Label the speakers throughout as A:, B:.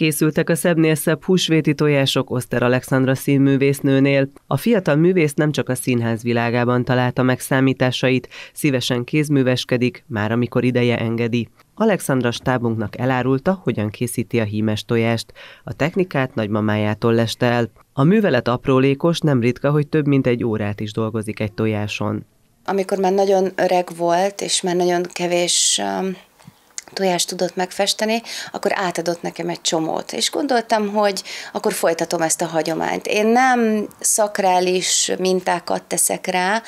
A: Készültek a szebbnél szebb húsvéti tojások Oszter Alexandra színművésznőnél. A fiatal művész nem csak a színház világában találta meg számításait, szívesen kézműveskedik, már amikor ideje engedi. Alexandra stábunknak elárulta, hogyan készíti a hímes tojást. A technikát nagymamájától leste el. A művelet aprólékos, nem ritka, hogy több mint egy órát is dolgozik egy tojáson.
B: Amikor már nagyon öreg volt, és már nagyon kevés um, tojást tudott megfesteni, akkor átadott nekem egy csomót. És gondoltam, hogy akkor folytatom ezt a hagyományt. Én nem szakrális mintákat teszek rá,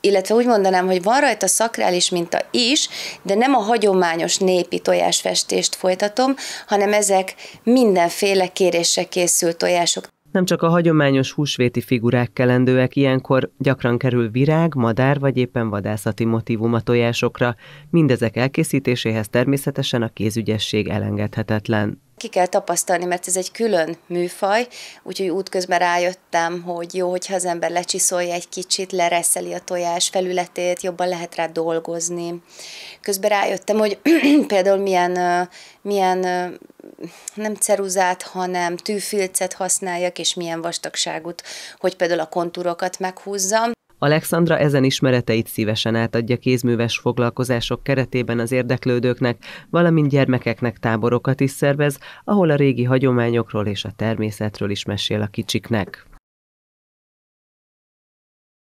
B: illetve úgy mondanám, hogy van rajta szakrális minta is, de nem a hagyományos népi tojásfestést folytatom, hanem ezek mindenféle kérésre készült tojások.
A: Nem csak a hagyományos húsvéti figurák kelendőek, ilyenkor gyakran kerül virág, madár vagy éppen vadászati motivum a tojásokra. Mindezek elkészítéséhez természetesen a kézügyesség elengedhetetlen.
B: Ki kell tapasztalni, mert ez egy külön műfaj, úgyhogy útközben rájöttem, hogy jó, hogyha az ember lecsiszolja egy kicsit, lereszeli a tojás felületét, jobban lehet rá dolgozni. Közben rájöttem, hogy például milyen, milyen nem ceruzát, hanem tűfilcet használjak, és milyen vastagságot, hogy például a kontúrokat meghúzzam.
A: Alexandra ezen ismereteit szívesen átadja kézműves foglalkozások keretében az érdeklődőknek, valamint gyermekeknek táborokat is szervez, ahol a régi hagyományokról és a természetről is mesél a kicsiknek.